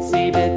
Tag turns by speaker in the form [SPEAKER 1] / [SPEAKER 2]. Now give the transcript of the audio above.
[SPEAKER 1] see, but